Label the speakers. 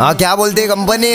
Speaker 1: हाँ क्या बोलती है कंपनी